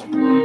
Mm-hmm.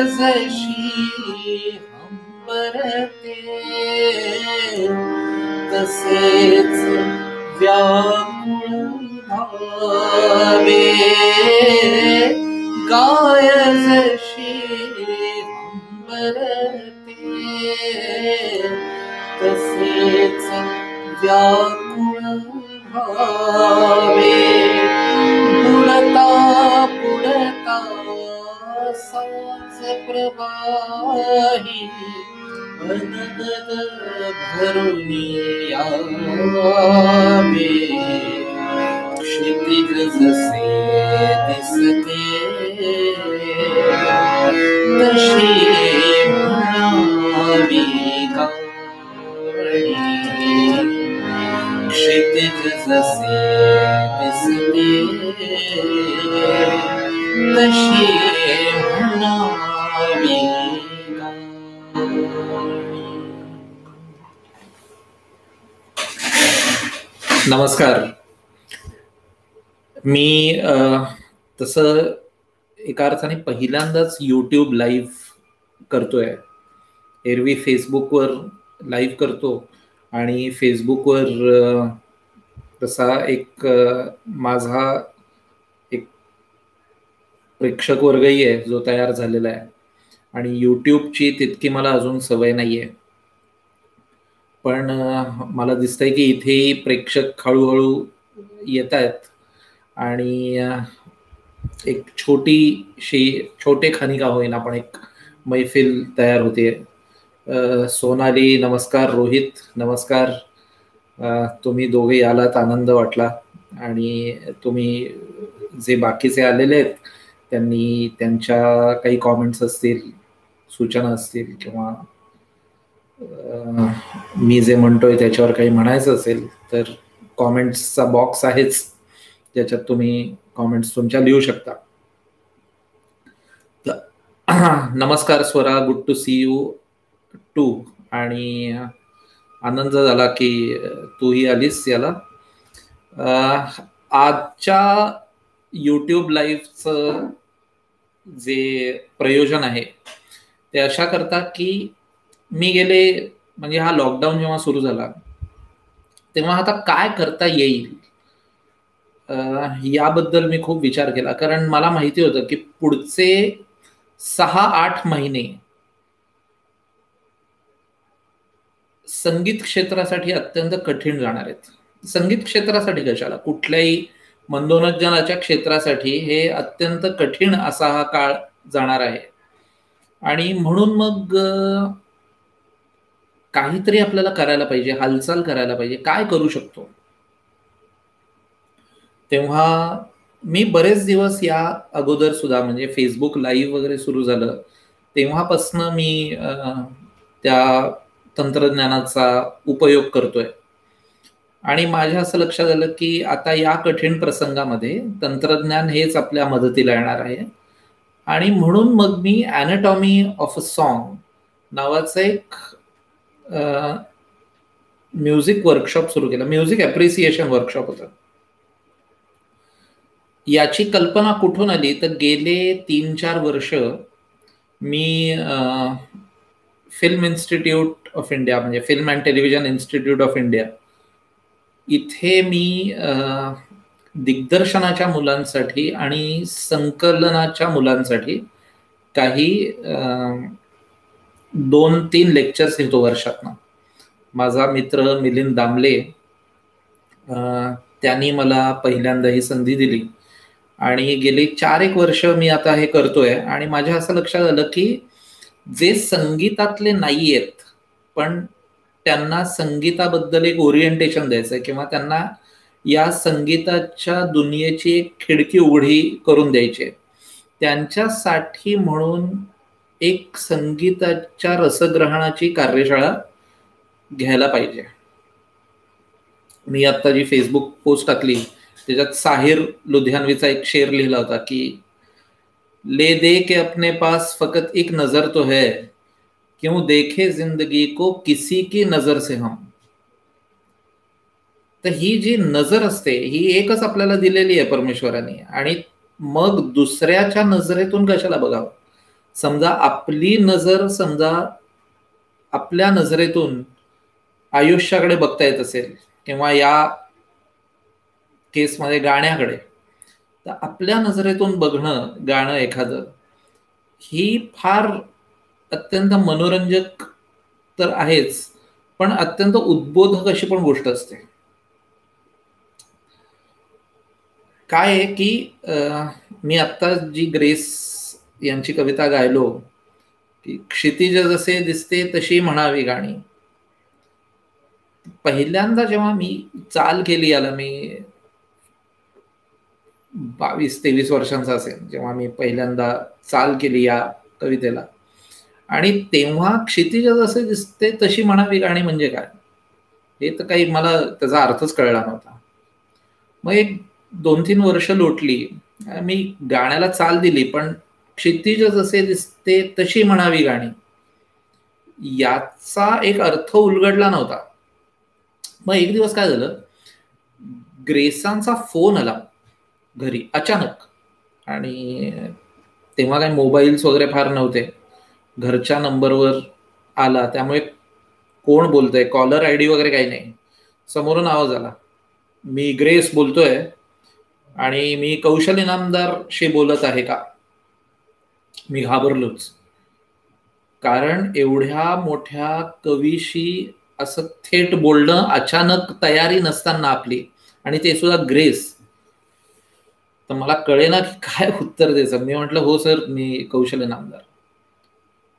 जशी अंबरते तसेच व्याकुळ भावे गाय जशी अंबरते तसेच व्याकुळ भावे बाही अनंत भरून यावे क्षितिज जसे दिसते तशी म्हणावी दिसते. तशी नमस्कार. मी तसं एका अर्थाने पहिल्यांदाच यूट्यूब लाईव्ह करतोय. एरवी फेसबुकवर लाईव्ह करतो आणि फेसबुकवर तसा एक माझा एक प्रेक्षक वर्गही आहे जो तयार झालेला आहे. आणि यूट्यूबची तितकी मला अजून सवय नाही आहे पण मला दिसतंय की इथेही प्रेक्षक हळूहळू येत आहेत. आणि एक छोटीशी छोटे खनिका होईना पण एक मैफिल तयार होते. सोनाली नमस्कार रोहित नमस्कार. तुम्ही दोघे आलात आनंद वाटला. आणि तुम्ही जे बाकीचे आलेले आहेत त्यांनी त्यांच्या काही कॉमेंट्स असतील सूचना असतील किंवा मी जे म्हणतोय त्याच्यावर काही म्हणायचं असेल तर कॉमेंट्सचा बॉक्स आहेच ज्याच्यात तुम्ही कॉमेंट्स तुमच्या लिहू शकता. नमस्कार Swara good to see you too आणि आनंद झाला की तूही आलीस याला. आजच्या युट्यूब लाईव्हचं जे प्रयोजन आहे ते अशा करता की मी गेले म्हणजे हा लॉकडाऊन जेव्हा सुरू झाला तेव्हा आता काय करता येईल? याबद्दल मी खूप विचार केला. कारण मला माहिती होतं की पुढचे सहा आठ महिने संगीत क्षेत्रासाठी अत्यंत कठीण जाणार आहेत. संगीत क्षेत्रासाठी कशाला? कुठल्याही मनोरंजनाच्या क्षेत्रासाठी हे अत्यंत कठीण असा हा काळ जाणार आहे. आणि म्हणून मग काहीतरी आपल्याला करायला पाहिजे हालचाल करायला पाहिजे काय करू शकतो? तेव्हा मी बरेच दिवस या अगोदर सुद्धा म्हणजे फेसबुक लाईव्ह वगैरे सुरू झालं तेव्हापासनं मी त्या तंत्रज्ञानाचा उपयोग करतोय. आणि माझ्या असं लक्षात आलं की आता या कठीण प्रसंगामध्ये तंत्रज्ञान हेच आपल्या मदतीला येणार आहे. आणि म्हणून मग मी अॅनाटॉमी ऑफ अ सॉन्ग नावाचं एक म्युझिक वर्कशॉप सुरू केला. म्युझिक ॲप्रिसिएशन वर्कशॉप होतं. याची कल्पना कुठून आली? तर गेले तीन चार वर्ष मी फिल्म इन्स्टिट्यूट ऑफ इंडिया म्हणजे film and television institute of India इथे मी दिग्दर्शनाच्या मुलांसाठी आणि संकलनाच्या मुलांसाठी काही दोन तीन लेक्चर्स घेतो वर्षातनं. माझा मित्र मिलिंद दामले त्यांनी मला पहिल्यांदा ही संधी दिली. आणि गेली चार एक वर्ष मी आता हे करतोय. आणि माझ्या असं लक्षात आलं की जे संगीतातले नाही आहेत पण त्यांना संगीताबद्दल एक ओरिएंटेशन द्यायचं आहे किंवा त्यांना या संगीताच्या दुनियेची एक खिडकी उघडी करून द्यायची आहे. त्यांच्यासाठी म्हणून एक संगीताच्या रसग्रहणाची कार्यशाळा घ्यायला पाहिजे. मी आता जी फेसबुक पोस्ट टाकली त्याच्यात साहिर लुधियानवीचा एक शेर लिहिला होता की ले दे के अपने पास फकत एक नजर तो है क्यों देखे जिंदगी को किसी की नजर से हम? तर ही जी नजर असते ही एकच आपल्याला दिलेली आहे परमेश्वराने. आणि मग दुसऱ्याच्या नजरेतून कशाला बघावं? समजा आपली नजर समजा आपल्या नजरेतून आयुष्याकडे बघता येत असेल किंवा या केसमध्ये गाण्याकडे तर आपल्या नजरेतून बघणं गाणं एखादं ही फार अत्यंत मनोरंजक तर आहेच पण अत्यंत उद्बोधक अशी पण गोष्ट असते. काय आहे की मी आत्ता जी ग्रेस यांची कविता गायलो. की क्षितिज जसे दिसते तशी म्हणावी गाणी. पहिल्यांदा जेव्हा मी चाल केली याला मी बावीस तेवीस वर्षांचा असेल जेव्हा मी पहिल्यांदा चाल केली या कवितेला. आणि तेव्हा क्षितिज जसे दिसते तशी म्हणावी गाणी म्हणजे काय? हे तर काही मला त्याचा अर्थच कळला नव्हता. मग एक दोन तीन वर्ष लोटली. मी गाण्याला चाल दिली पण क्षितिज जसे दिसते तशी म्हणावी गाणी. याचा एक अर्थ उलगडला नव्हता. मग एक दिवस काय झालं? ग्रेसांचा फोन आला घरी अचानक. आणि तेव्हा काही मोबाईल्स वगैरे फार नव्हते. घरच्या नंबरवर आला. त्यामुळे कोण बोलतंय? कॉलर आय डी वगैरे काही नाही. समोरून आवाज आला. मी ग्रेस बोलतोय. आणि मी कौशल इनामदारशी बोलत आहे का? मी घाबरलोच. कारण एवढ्या मोठ्या कवीशी असं थेट बोलणं अचानक तयारी नसताना आपली आणि ते सुद्धा ग्रेस. तर मला कळेना की काय उत्तर द्यायचं. मी म्हटलं हो सर मी कौशल्य नामदार.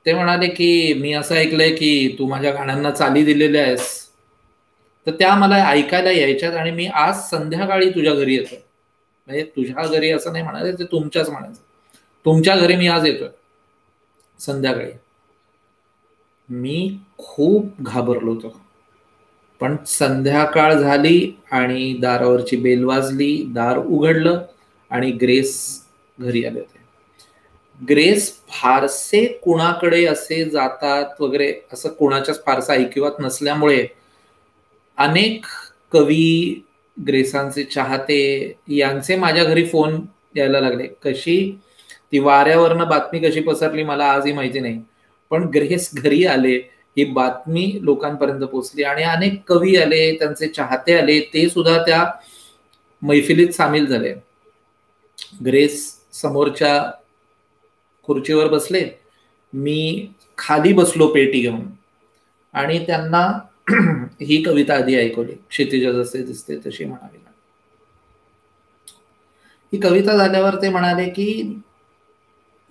ते म्हणाले की मी असं ऐकलंय की तू माझ्या गाण्यांना चाली दिलेल्या आहेस. तर त्या मला ऐकायला यायच्यात आणि मी आज संध्याकाळी तुझ्या घरी येतो म्हणजे तुझ्या घरी असं नाही म्हणायचं ते तुमच्याच म्हणायचं. तुमच्या घरी मी आज येतोय. संध्याकाळी. मी खूप घाबरलो होतो. पण संध्याकाळ झाली आणि दारावरची बेल वाजली दार उघडलं आणि ग्रेस घरी आले होते. ग्रेस फारसे कुणाकडे असे जातात वगैरे असं कोणाच्याच फारसा ऐकिवात नसल्यामुळे अनेक कवी ग्रेसांचे चाहते यांचे माझ्या घरी फोन यायला लागले. कशी? ती वाऱ्यावरनं बातमी कशी पसरली मला आजही माहिती नाही. पण ग्रेस घरी आले ही बातमी लोकांपर्यंत पोहोचली आणि अनेक कवी आले त्यांचे चाहते आले ते सुद्धा त्या मैफिलीत सामील झाले. ग्रेस समोरच्या खुर्चीवर बसले. मी खाली बसलो पेटी घेऊन. आणि त्यांना ही कविता आधी ऐकवली. क्षितिज जसे दिसते तशी म्हणावी ही कविता झाल्यावर ते म्हणाले की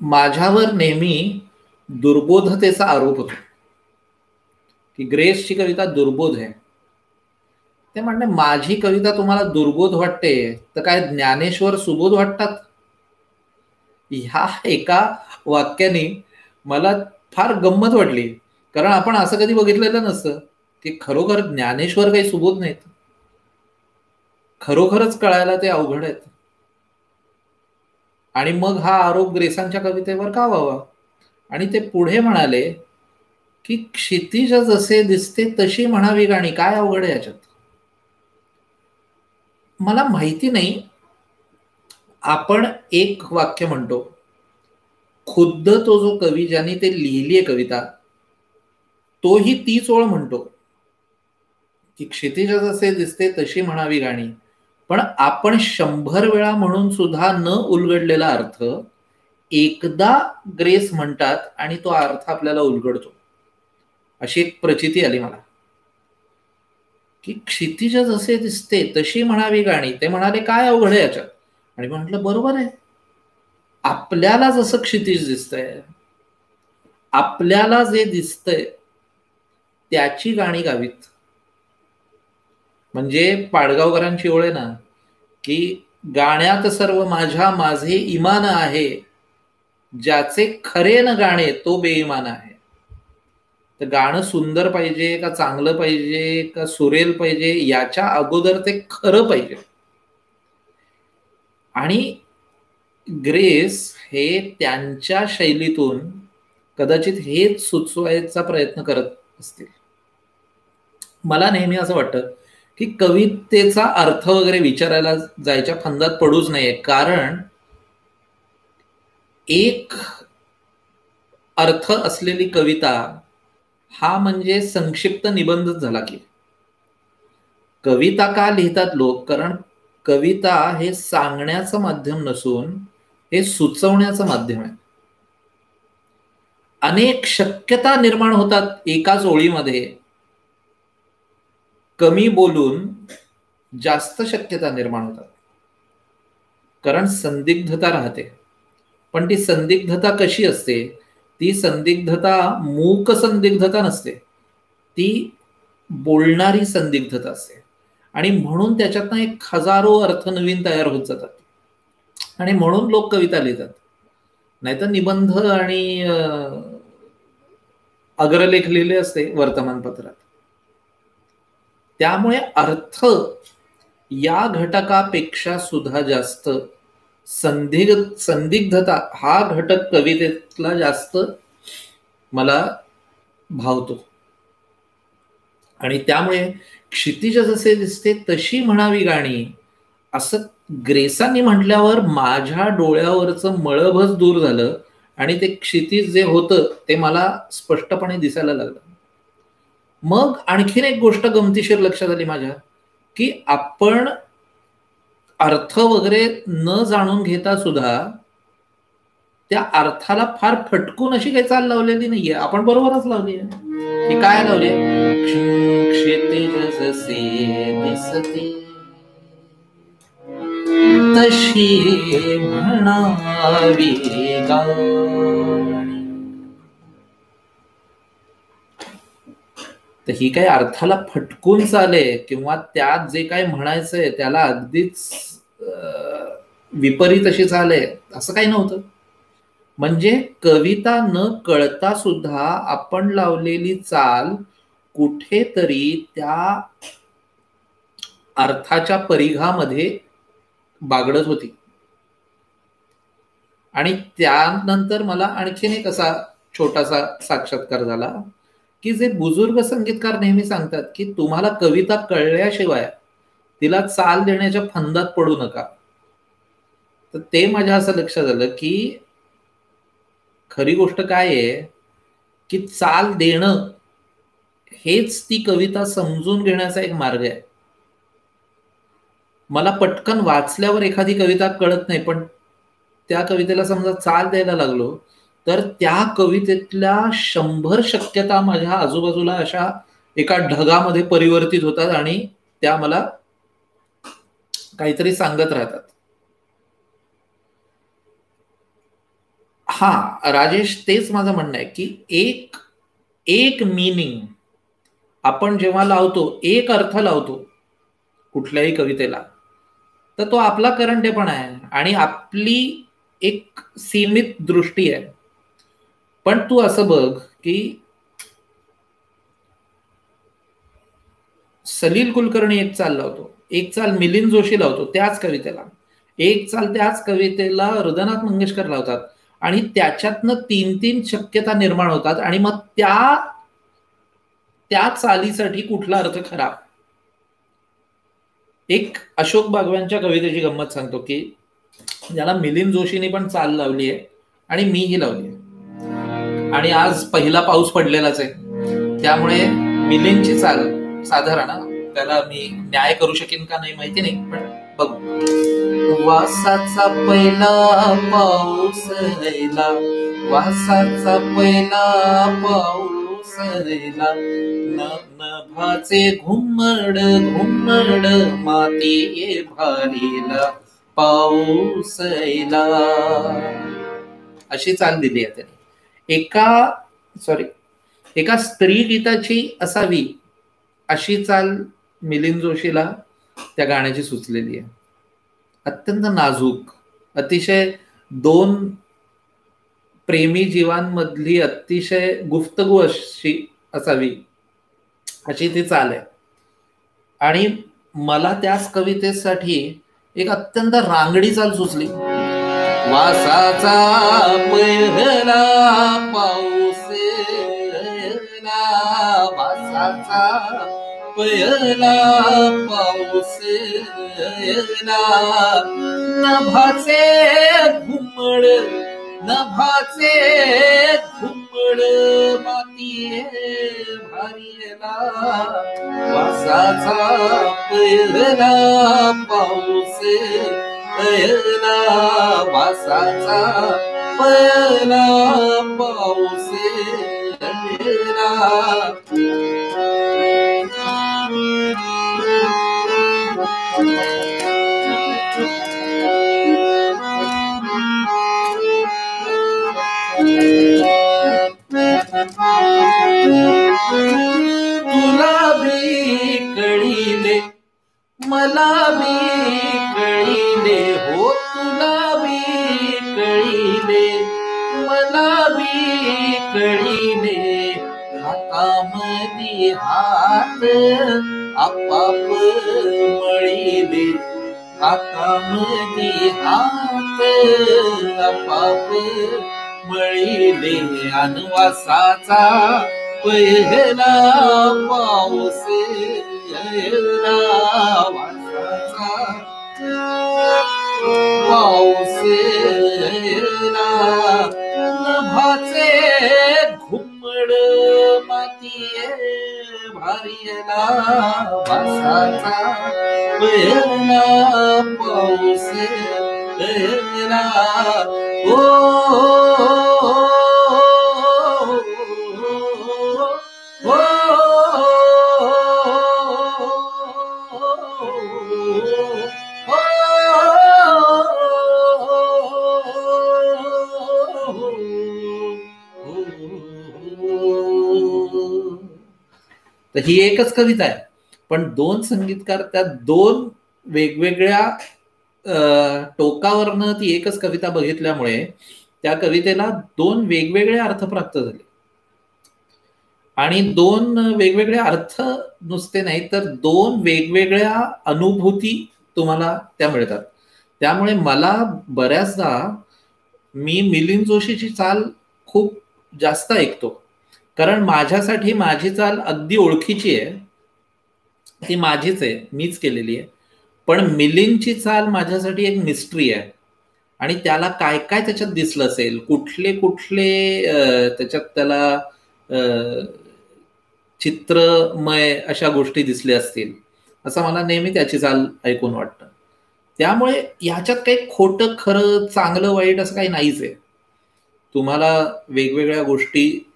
माझ्यावर नेहमी दुर्बोधतेचा आरोप होतो. की ग्रेसची कविता दुर्बोध आहे. ते म्हणणे माझी कविता तुम्हाला दुर्बोध वाटते तर काय ज्ञानेश्वर सुबोध वाटतात? ह्या एका वाक्याने मला फार गंमत वाटली. कारण आपण असं कधी बघितलेलं नसतं की खरोखर ज्ञानेश्वर काही सुबोध नाहीत. खरोखरच कळायला ते अवघड आहेत. आणि मग हा आरोप ग्रेसांच्या कवितेवर का व्हावा? आणि ते पुढे म्हणाले की क्षितिज जसे दिसते तशी म्हणावी गाणी. काय अवघड आहे याच्यात? मला माहिती नाही. आपण एक वाक्य म्हणतो. खुद्द तो जो कवी ज्याने ते लिहिली आहे कविता तोही तीच ओळ म्हणतो. की क्षितिज जसे दिसते तशी म्हणावी गाणी. पण आपण शंभर वेळा म्हणून सुद्धा न उलगडलेला अर्थ एकदा ग्रेस म्हणतात आणि तो अर्थ आपल्याला उलगडतो. अशी एक प्रचिती आली मला. की क्षितिज जसे दिसते तशी म्हणावी गाणी. ते म्हणाले काय अवघड आहे याच्यात? आणि म्हटलं बरोबर आहे. आपल्याला जसं क्षितिज दिसतंय आपल्याला जे दिसतंय त्याची गाणी गावीत. म्हणजे पाडगावकरांची ओळ आहे ना की गाण्यात सर्व माझ्या माझे इमान आहे ज्याचे खरे न गाणे तो बेईमान आहे. तर गाणं सुंदर पाहिजे का चांगलं पाहिजे का सुरेल पाहिजे याच्या अगोदर ते खरं पाहिजे. आणि ग्रेस हे त्यांच्या शैलीतून कदाचित हेच सुचवायचा प्रयत्न करत असतील. मला नेहमी असं वाटतं की कवितेचा अर्थ वगैरे विचारायला जायच्या फंदात पडूच नाहीये. कारण एक अर्थ असलेली कविता हा म्हणजे संक्षिप्त निबंधच झाला की. कविता का लिहितात लोक? कारण कविता हे सांगण्याचं माध्यम नसून हे सुचवण्याचं माध्यम आहे. अनेक शक्यता निर्माण होतात एकाच ओळीमध्ये. कमी बोलून जास्त शक्यता निर्माण होतात. कारण संदिग्धता राहते. पण ती संदिग्धता कशी असते? ती संदिग्धता मूक संदिग्धता नसते. ती बोलणारी संदिग्धता असते. आणि म्हणून त्याच्यातनं एक हजारो अर्थ नवीन तयार होत जातात. आणि म्हणून लोक कविता लिहितात. नाहीतर निबंध आणि अग्रलेख लिहिले असते वर्तमानपत्रात. त्यामुळे अर्थ या घटकापेक्षा सुद्धा जास्त संदिग्ध संदिग्धता हा घटक कवितेतला जास्त मला भावतो. आणि त्यामुळे क्षितिज जसे दिसते तशी म्हणावी गाणी. असं ग्रेसांनी म्हटल्यावर माझ्या डोळ्यावरचं मळभच दूर झालं आणि ते क्षितिज जे होतं ते मला स्पष्टपणे दिसायला लागलं. मग आणखीन एक गोष्ट गमतीशीर लक्षात आली माझ्या की आपण अर्थ वगैरे न जाणून घेता सुद्धा त्या अर्थाला फार फटकून अशी काही चाल लावलेली नाहीये. आपण बरोबरच लावली आहे की काय लावली तशी म्हणावी तर ही काही अर्थाला फटकून चाले किंवा त्यात जे काही म्हणायचंय त्याला अगदीच विपरीत अशी झाले असं काही नव्हतं. म्हणजे कविता न कळता सुद्धा आपण लावलेली चाल कुठेतरी त्या अर्थाच्या परिघामध्ये बागडत होती. आणि त्यानंतर मला आणखीन एक असा छोटासा साक्षात्कार झाला. की जे बुजुर्ग संगीतकार नेहमी सांगतात की तुम्हाला कविता कळल्याशिवाय तिला चाल देण्याच्या फंदात पडू नका. तर ते माझ्या असं लक्षात आलं की खरी गोष्ट काय आहे की चाल देणं हेच ती कविता समजून घेण्याचा एक मार्ग आहे. मला पटकन वाचल्यावर एखादी कविता कळत नाही पण त्या कवितेला समजा चाल द्यायला लागलो तर त्या कवितेतल्या शंभर शक्यता माझ्या आजूबाजूला अशा एका ढगामध्ये परिवर्तित होतात आणि त्या मला काहीतरी सांगत राहतात. हा राजेश तेच माझं म्हणणं आहे की एक एक मिनिंग आपण जेव्हा लावतो एक अर्थ लावतो कुठल्याही कवितेला तर तो आपला करंट पण आहे आणि आपली एक सीमित दृष्टी आहे. पण तू असं बघ की सलील कुलकर्णी एक चाल लावतो एक चाल मिलिंद जोशी लावतो त्याच कवितेला. एक चाल त्याच कवितेला हृदयनाथ मंगेशकर लावतात आणि त्याच्यातनं तीन तीन शक्यता निर्माण होतात आणि मग त्या त्या चालीसाठी कुठला अर्थ खराब एक अशोक बागव्यांच्या कवितेची गंमत सांगतो की ज्याला मिलिंद जोशीने पण चाल लावली आहे आणि मीही लावली आहे आणि आज पहिला पाऊस पडलेलाच आहे. त्यामुळे मिलिंदची चाल साधारण त्याला मी न्याय करू शकेन का नाही माहिती नाही पण बघू. वासाचा पहिला पाऊस रेला वासाचा पहिला पाऊस रेला नभाचे घुमड घुमड माती भारीला. पाऊस अशी चाल दिली आहे त्याने. एका सॉरी एका स्त्री गीताची असावी अशी चाल मिलिंद जोशीला त्या गाण्याची सुचलेली आहे. अत्यंत नाजूक अतिशय दोन प्रेमी जीवांमधली अतिशय गुफ्तगु अशी असावी अशी ती चाल आहे. आणि मला त्याच कवितेसाठी एक अत्यंत रांगडी चाल सुचली. वासाचा पहिला पाऊस वासाचा पहिला पाऊस नभाचे घुमड नभाचे घुमड माती भारीला वासाचा पहिला पाऊस पहिला वासाचा पहिला पाऊस तुला भी कळीले मला भी कळीले हो तुला भी कळीले मला भी कळीले हातामधी हात आपाप मळीले हातामधी हात आपाप मळीले अनुवासाचा पहिला पाऊस वासाचा पाऊस नभाचे घुमड माती भारीला वासाचा पहिला पाऊस ओ तर ही एकच कविता आहे. पण दोन संगीतकार त्या दोन वेगवेगळ्या टोकावरनं ती एकच कविता बघितल्यामुळे त्या कवितेला दोन वेगवेगळे अर्थ प्राप्त झाले. आणि दोन वेगवेगळे अर्थ नुसते नाही तर दोन वेगवेगळ्या अनुभूती तुम्हाला त्या मिळतात. त्यामुळे मला बऱ्याचदा मी मिलिंद जोशीची चाल खूप जास्त ऐकतो. कारण माझ्यासाठी माझी चाल अगदी ओळखीची आहे. ती माझीच आहे. मीच केलेली आहे. पण मिलिंदची चाल माझ्यासाठी एक मिस्ट्री आहे. आणि त्याला काय काय त्याच्यात दिसलं असेल? कुठले कुठले त्याच्यात त्याला चित्रमय अशा गोष्टी दिसल्या असतील? असं मला नेहमी त्याची चाल ऐकून वाटतं. त्यामुळे ह्याच्यात काही खोटं खरं चांगलं वाईट असं काही नाहीच आहे. तुम्हाला वेगवेगळ्या गोष्टी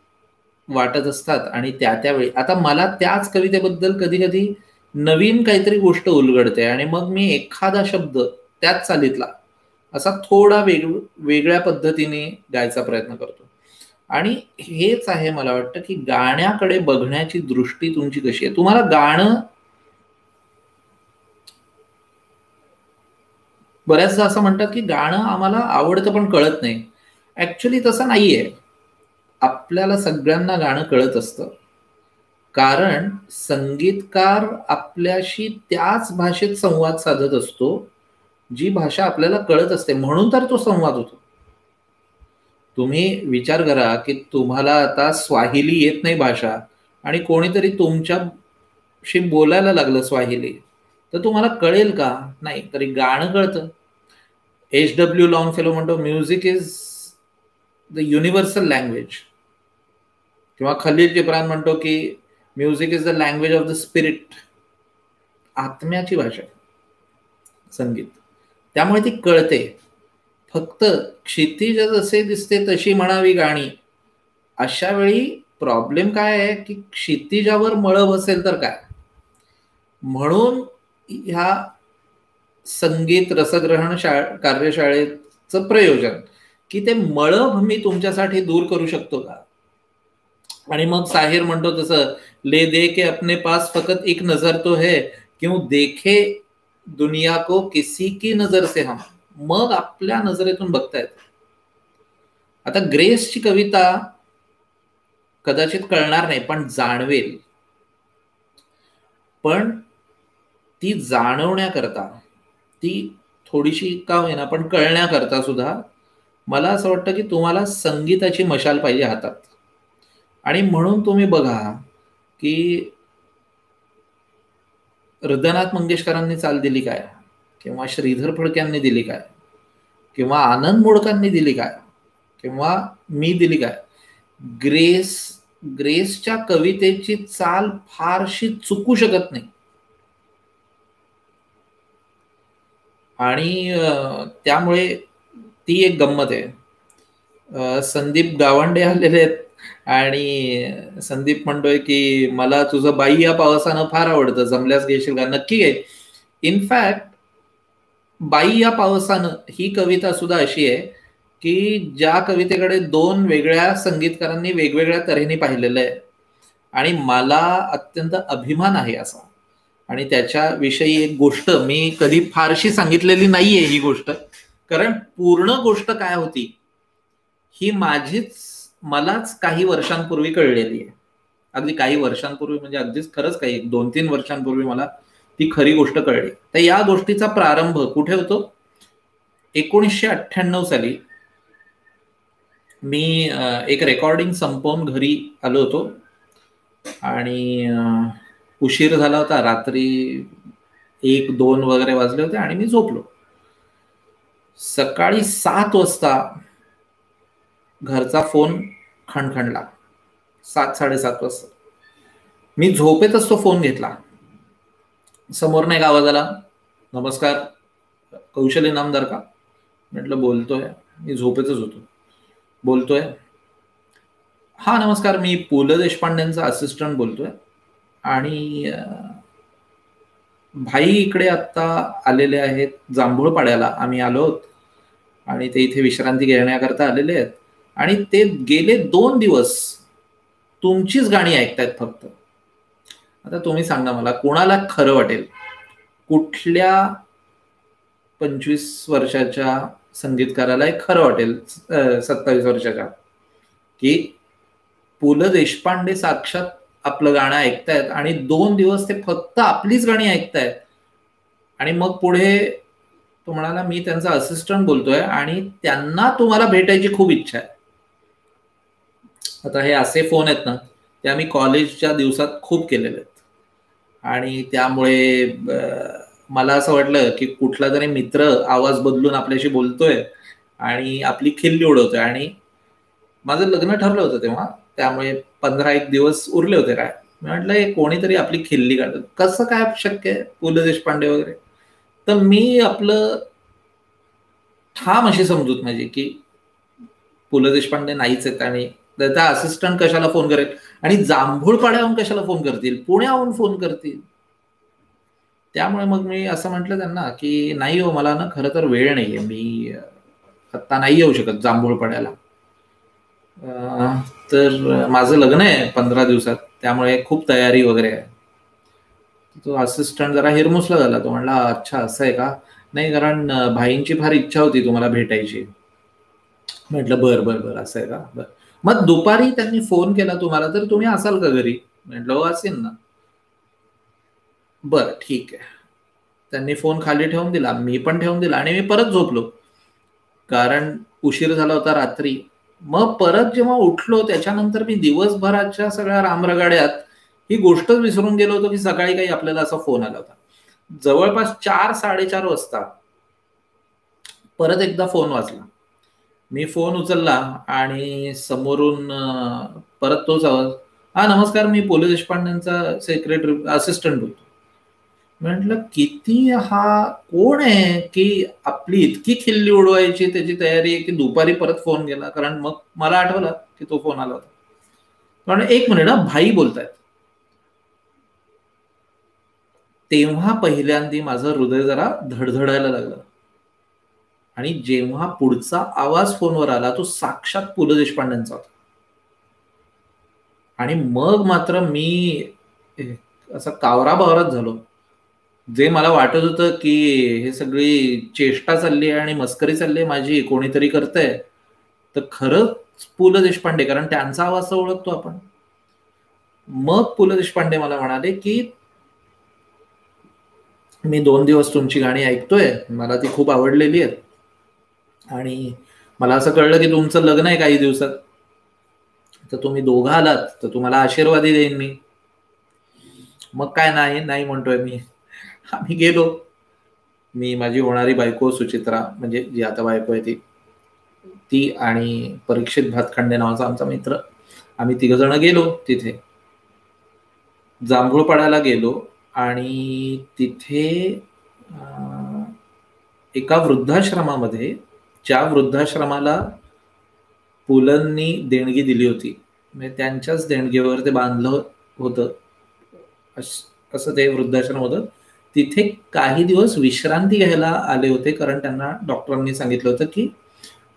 वाटत असतात आणि त्या त्यावेळी आता मला त्याच कवितेबद्दल कधी कधी नवीन काहीतरी गोष्ट उलगडते आणि मग मी एखादा शब्द त्याच चालीतला असा थोडा वेग वेगळ्या पद्धतीने गायचा प्रयत्न करतो. आणि हेच आहे मला वाटतं की गाण्याकडे बघण्याची दृष्टी तुमची कशी आहे? तुम्हाला गाणं बऱ्याचदा असं म्हणतात की गाणं आम्हाला आवडतं पण कळत नाही. ऍक्च्युली तसं नाहीये. आपल्याला सगळ्यांना गाणं कळत असतं. कारण संगीतकार आपल्याशी त्याच भाषेत संवाद साधत असतो जी भाषा आपल्याला कळत असते. म्हणून तर तो संवाद होतो. तुम्ही विचार करा की तुम्हाला आता स्वाहिली येत नाही भाषा आणि कोणीतरी तुमच्याशी बोलायला लागलं स्वाहिली तर तुम्हाला कळेल का? नाही तरी गाणं कळतं. एच डब्ल्यू लॉंग फेलो म्हणतो music is the universal language किंवा खलील जिब्रान म्हणतो की music is the language of the spirit आत्म्याची भाषा. संगीत. त्यामुळे ती कळते. फक्त क्षितिज जसे दिसते तशी म्हणावी गाणी. अशा वेळी प्रॉब्लेम काय आहे की क्षितिजावर मळ असेल तर काय? म्हणून ह्या संगीत रसग्रहण शा कार्यशाळेचं प्रयोजन की ते मळभ मी तुमच्यासाठी दूर करू शकतो का? आणि मग साहिर म्हणतो तसं ले दे के अपने पास फकत एक नजर तो है क्यों देखे दुनिया को किसी की नजर से हम? मग आपल्या नजरेतून बघतायत. आता ग्रेसची कविता कदाचित कळणार नाही पण जाणवेल. पण ती जाणवण्याकरता ती थोडीशी का होईना पण कळण्याकरता सुद्धा मला असं वाटतं की तुम्हाला संगीताची मशाल पाहिजे हातात. आणि म्हणून तुम्ही बघा की हृदयनाथ मंगेशकरांनी चाल दिली काय? किंवा श्रीधर फडक्यांनी दिली काय? किंवा आनंद मोडकांनी दिली काय? किंवा मी दिली काय? ग्रेस ग्रेसच्या कवितेची चाल फारशी चुकू शकत नाही. आणि त्यामुळे ती एक गंमत आहे. संदीप गावंडे आलेले आहेत. आणि संदीप म्हणतोय की मला तुझं बाई या पावसानं फार आवडतं. जमल्यास घेशील का? नक्की घे. इनफॅक्ट बाई या पावसानं ही कविता सुद्धा अशी आहे की ज्या कवितेकडे दोन वेगळ्या संगीतकारांनी वेगवेगळ्या तऱ्हेने पाहिलेलं आहे. आणि मला अत्यंत अभिमान आहे असा. आणि त्याच्याविषयी एक गोष्ट मी कधी फारशी सांगितलेली नाहीये ही गोष्ट. कारण पूर्ण गोष्ट काय होती? ही माझीच मलाच काही वर्षांपूर्वी कळलेली आहे अगदी काही वर्षांपूर्वी म्हणजे अगदीच खरंच काही दोन तीन वर्षांपूर्वी मला ती खरी गोष्ट कळली. तर या गोष्टीचा प्रारंभ कुठे होतो? एकोणीसशे अठ्ठ्याण्णव साली मी एक रेकॉर्डिंग संपवून घरी आलो होतो. आणि उशीर झाला होता रात्री एक दोन वगैरे वाजले होते आणि मी झोपलो. सकाळी सात वाजता घरचा फोन खणखणला. सात साडेसात वाजता. मी झोपेतच तो फोन घेतला. समोर नाही आवाज आला? नमस्कार. कौशल्य नामदार का? म्हटलं बोलतोय. मी झोपेतच होतो. बोलतोय. हा नमस्कार. मी पु ल देशपांडेंचा असिस्टंट बोलतोय. आणि भाई इकडे आत्ता आलेले आहेत. जांभूळ पाड्याला आम्ही आलो आहोत. आणि ते इथे विश्रांती घेण्याकरता आलेले आहेत. आणि ते गेले दोन दिवस तुमचीच गाणी ऐकतायत फक्त. आता तुम्ही सांगा मला कोणाला खरं वाटेल? कुठल्या पंचवीस वर्षाच्या संगीतकाराला खरं वाटेल सत्तावीस वर्षाच्या? की पु ल देशपांडे साक्षात आपलं गाणं ऐकतायत आणि दोन दिवस ते फक्त आपलीच गाणी ऐकतायत? आणि मग पुढे तो म्हणाला मी त्यांचा असिस्टंट बोलतोय आणि त्यांना तुम्हाला भेटायची खूप इच्छा आहे. आता हे असे फोन आहेत ना ते आम्ही कॉलेजच्या दिवसात खूप केलेले आहेत. आणि त्यामुळे मला असं वाटलं की कुठला तरी मित्र आवाज बदलून आपल्याशी बोलतोय आणि आपली खिल्ली उडवतोय. आणि माझं लग्न ठरलं होतं तेव्हा त्यामुळे पंधरा एक दिवस उरले होते काय? म्हटलं हे कोणीतरी आपली खिल्ली काढत कसं काय शक्य आहे? पु ल देशपांडे वगैरे. तर मी आपलं ठाम अशी समजूत माझी की पु ल देशपांडे नाहीच आहेत आणि त्या असिस्टंट कशाला फोन करेल? आणि जांभूळपाड्याहून कशाला फोन करतील? पुण्याहून फोन करतील. त्यामुळे मग मी असं म्हटलं त्यांना की नाही हो मला ना खरं तर वेळ नाहीये. मी आत्ता नाही येऊ शकत जांभूळपाड्याला. तर माझं लग्न आहे पंधरा दिवसात. त्यामुळे खूप तयारी वगैरे आहे. तो असिस्टंट जरा हिरमुसला झाला. तो म्हणला अच्छा असं आहे का? नाही कारण भाईंची फार इच्छा होती तुम्हाला भेटायची. म्हटलं बर बर बर. असं आहे का? बर. मग दुपारी त्यांनी फोन केला तुम्हाला तर तुम्ही असाल का घरी? म्हटलं हो असेल ना. बर ठीक आहे. त्यांनी फोन खाली ठेवून दिला मी पण ठेवून दिला आणि मी परत झोपलो. कारण उशीर झाला होता रात्री. मग परत जेव्हा उठलो त्याच्यानंतर मी दिवसभराच्या सगळ्या रामरगाड्यात ही गोष्टच विसरून गेलो होतो की सकाळी काही आपल्याला असा फोन आला होता. जवळपास चार साडेचार वाजता परत एकदा फोन वाचला मी फोन उचलला आणि समोरून परत तोच आवाज हा नमस्कार मी पोलीस देशपांडेंचा सेक्रेटरी असिस्टंट होतो म्हटलं किती हा कोण आहे की आपली इतकी खिल्ली उडवायची त्याची तयारी आहे की दुपारी परत फोन गेला? कारण मग मला आठवलं की तो फोन आला होता. पण एक मिनिट भाई बोलतायत. तेव्हा पहिल्यांदा माझं हृदय जरा धडधडायला लागलं. आणि जेव्हा पुढचा आवाज फोनवर आला तो साक्षात पु ल देशपांड्यांचा होता. आणि मग मात्र मी असा कावरा बावरात झालो. जे मला वाटत होतं की हे सगळी चेष्टा चालली आहे आणि मस्करी चालली आहे माझी कोणीतरी करतंय तर खरंच पु ल देशपांडे कारण त्यांचा आवाज ओळखतो आपण. मग पु ल देशपांडे मला म्हणाले की मी दोन दिवस तुमची गाणी ऐकतोय मला ती खूप आवडलेली आहेत. आणि मला असं कळलं की तुमचं लग्न आहे काही दिवसात. तर तुम्ही दोघं आलात तर तुम्हाला आशीर्वादी देईन मी. मग काय नाही नाही म्हणतोय मी. आम्ही गेलो. मी माझी होणारी बायको सुचित्रा म्हणजे जी आता बायको आहे ती ती आणि परीक्षित भातखंडे नावाचा आमचा मित्र. आम्ही तिघ जण गेलो तिथे. जांभूळपाड्याला गेलो आणि तिथे एका वृद्धाश्रमामध्ये ज्या वृद्धाश्रमाला पुलंनी देणगी दिली होती म्हणजे त्यांच्याच देणगीवर ते बांधलं होतं असं ते वृद्धाश्रम होतं तिथे काही दिवस विश्रांती घ्यायला आले होते कारण त्यांना डॉक्टरांनी सांगितलं होतं की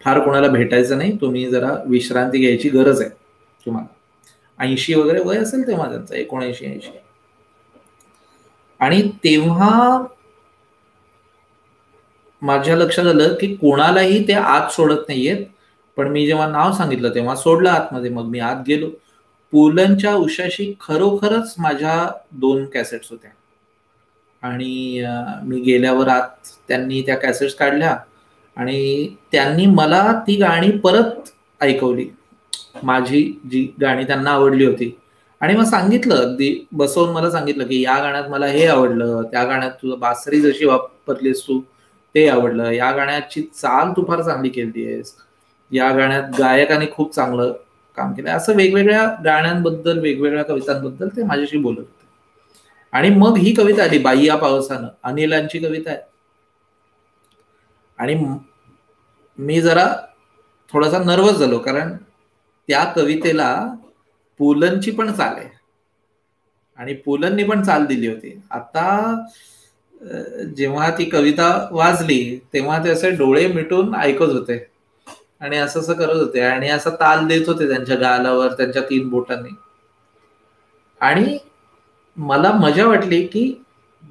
फार कोणाला भेटायचं नाही तुम्ही जरा विश्रांती घ्यायची गरज आहे तुम्हाला. ऐंशी वगैरे वय असेल तेव्हा त्यांचं एकोणऐंशी ऐंशी. आणि तेव्हा माझ्या लक्षात आलं की कोणालाही ते आत सोडत नाहीयेत. पण मी जेव्हा नाव सांगितलं तेव्हा सोडलं आतमध्ये. मग मी आत गेलो. पुलंच्या उशाशी खरोखरच माझ्या दोन कॅसेट्स होत्या. आणि मी गेल्यावर आत त्यांनी त्या कॅसेट्स काढल्या. आणि त्यांनी मला ती गाणी परत ऐकवली. माझी जी गाणी त्यांना आवडली होती. आणि मग सांगितलं अगदी बसवून मला सांगितलं की या गाण्यात मला हे आवडलं. त्या गाण्यात तुझं बासरी जशी वापरलीस तू ते आवडलं. या गाण्याची चाल तू फार चांगली केली आहेस. या गाण्यात गायकाने खूप चांगलं काम केलं असं वेगवेगळ्या गाण्यांबद्दल वेगवेगळ्या कवितांबद्दल ते माझ्याशी बोलत होते. आणि मग ही कविता आली बाई या पावसानं. अनिलांची कविता आहे. आणि मी जरा थोडासा नर्वस झालो कारण त्या कवितेला पुलनची पण चाल आहे. आणि पुलंनी पण चाल दिली होती. आता जेव्हा ती कविता वाजली तेव्हा ते असे डोळे मिटून ऐकत होते. आणि असं असं करत होते. आणि असं ताल देत होते त्यांच्या गालावर त्यांच्या तीन बोटांनी. आणि मला मजा वाटली की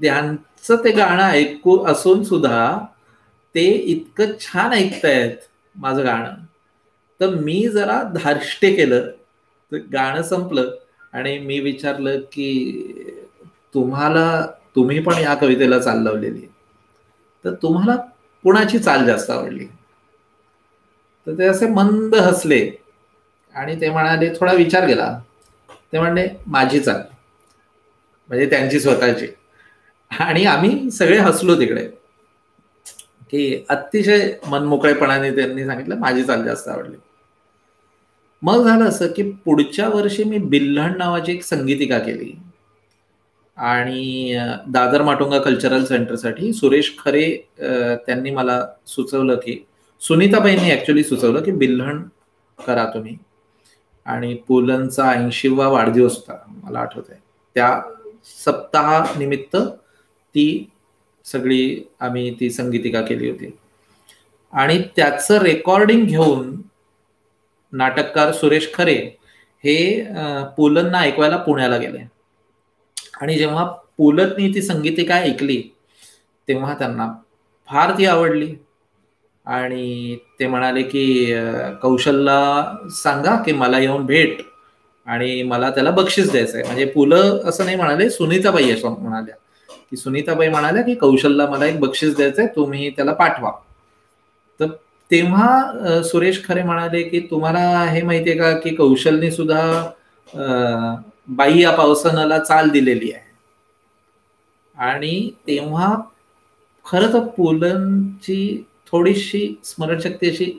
त्यांचं ते गाणं ऐकू असून सुद्धा ते इतकं छान ऐकतायत माझं गाणं. तर मी जरा धारष्टे केलं. गाणं संपलं आणि मी विचारलं की तुम्हाला तुम्ही पण या कवितेला चाल लावलेली तर तुम्हाला कुणाची चाल जास्त आवडली? तर ते असे मंद हसले आणि ते म्हणाले थोडा विचार केला. ते म्हणले माझी चाल. म्हणजे त्यांची स्वतःची. आणि आम्ही सगळे हसलो तिकडे. की अतिशय मनमोकळेपणाने त्यांनी सांगितलं माझी चाल जास्त आवडली. मग झालं असं की पुढच्या वर्षी मी बिल्हण नावाची एक संगीतिका केली. आणि दादर माटुंगा कल्चरल सेंटरसाठी सुरेश खरे त्यांनी मला सुचवलं की सुनीताबाईंनी ऍक्च्युली सुचवलं की बिल्हण करा तुम्ही. आणि पुलंचा ऐंशीवा वाढदिवस होता मला आठवत आहे त्या सप्ताहानिमित्त ती सगळी आम्ही ती संगीतिका केली होती. आणि त्याचं रेकॉर्डिंग घेऊन नाटककार सुरेश खरे हे पुलंना ऐकवायला पुण्याला गेले. आणि जेव्हा पुलतनी ती संगीतिका ऐकली तेव्हा त्यांना फार ती आवडली. आणि ते म्हणाले की कौशलला सांगा की मला येऊन भेट आणि मला त्याला बक्षीस द्यायचं आहे म्हणजे पुलं असं नाही म्हणाले सुनीताबाई असं म्हणाल्या. की सुनीताबाई म्हणाल्या की कौशलला मला एक बक्षीस द्यायचं आहे तुम्ही त्याला पाठवा. तर तेव्हा सुरेश खरे म्हणाले की तुम्हाला हे माहितीये का की कौशलनी सुद्धा बाई या पावसानाला चाल दिलेली आहे. आणि तेव्हा खरं तर पुलंची थोडीशी स्मरणशक्ती अशी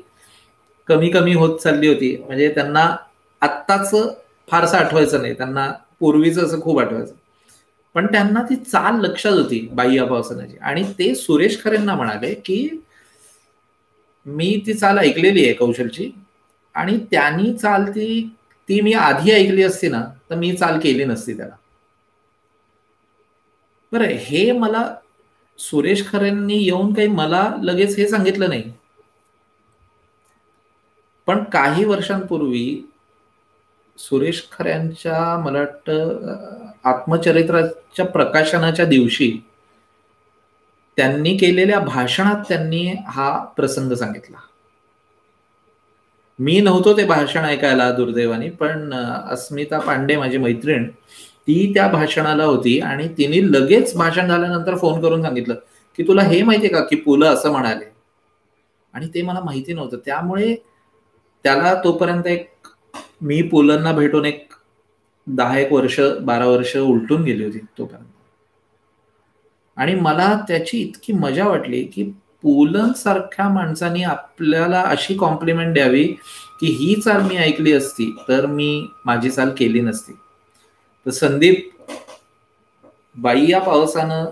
कमी कमी होत चालली होती. म्हणजे त्यांना आत्ताच फारसं आठवायचं नाही. त्यांना पूर्वीचं असं खूप आठवायचं. पण त्यांना ती चाल लक्षात होती बाई पावसानाची आणि ते सुरेश खरेंना म्हणाले की मी ती चाल ऐकलेली आहे कौशलची. आणि त्यांनी चाल ती ती मी आधी ऐकली असती ना तर मी चाल केली नसती त्याला. बरं हे मला सुरेश खरेंनी येऊन काही मला लगेच हे सांगितलं नाही. पण काही वर्षांपूर्वी सुरेश खऱ्यांच्या मला वाटतं आत्मचरित्राच्या प्रकाशनाच्या दिवशी त्यांनी केलेल्या भाषणात त्यांनी हा प्रसंग सांगितला. मी नव्हतो ते भाषण ऐकायला दुर्दैवानी पण अस्मिता पांडे माझी मैत्रीण ती त्या भाषणाला होती आणि तिने लगेच भाषण झाल्यानंतर फोन करून सांगितलं की तुला हे माहितीये का की पुलं असं म्हणाले? आणि ते मला माहिती नव्हतं. त्यामुळे त्याला तोपर्यंत एक मी पुलांना भेटून एक दहा एक वर्ष बारा वर्ष उलटून गेली होती तोपर्यंत. आणि मला त्याची इतकी मजा वाटली की पुलन सारख्या माणसानी आपल्याला अशी कॉम्प्लिमेंट द्यावी की ही चाल मी ऐकली असती तर मी माझी चाल केली नसती. तर संदीप बाई या पावसानं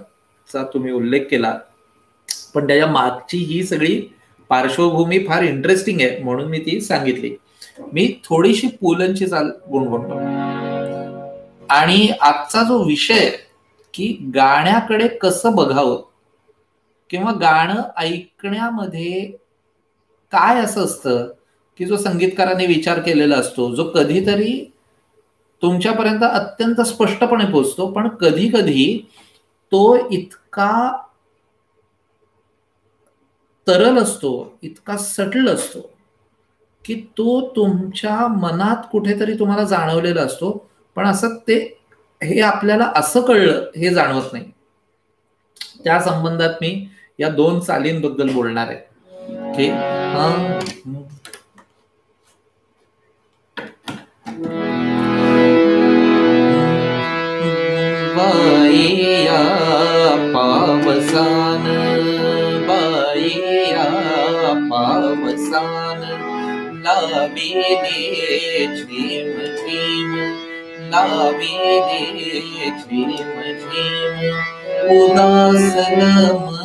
चा तुम्ही उल्लेख केला पण त्याच्या मागची ही सगळी पार्श्वभूमी फार इंटरेस्टिंग आहे म्हणून मी ती सांगितली. मी थोडीशी पुलंची चाल गुणगुणतो. आणि आजचा जो विषय की गाण्याकडे कसं बघावं किंवा गाणं ऐकण्यामध्ये काय असं असतं की जो संगीतकाराने विचार केलेला असतो जो कधीतरी तुमच्यापर्यंत अत्यंत स्पष्टपणे पोचतो पण कधी कधी तो इतका तरल असतो इतका सटल असतो की तो तुमच्या मनात कुठेतरी तुम्हाला जाणवलेला असतो पण असं ते हे आपल्याला असं कळलं हे जाणवत नाही. त्या संबंधात मी या दोन चालींबद्दल बोलणार आहे. की पावसान बाईया पावसान लाविले झिम झिम लाविले झिम झिम उदासन मन बाईया